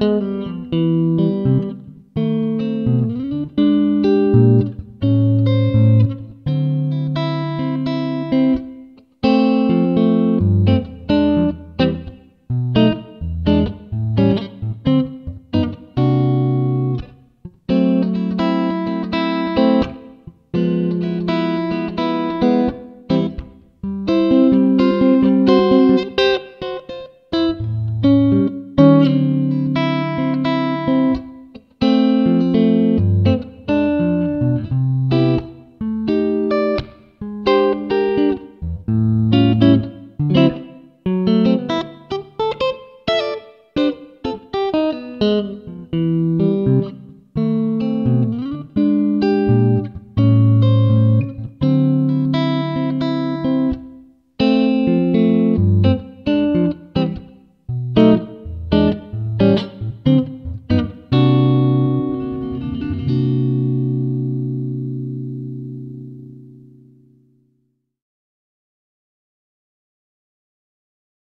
thank you mm you